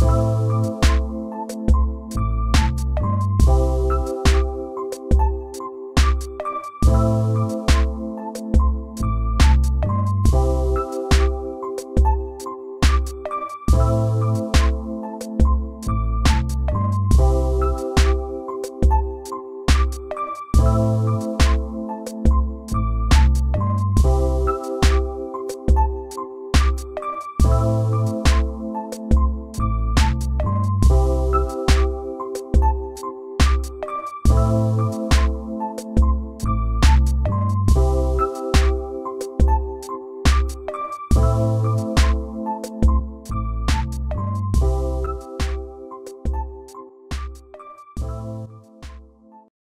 Bye.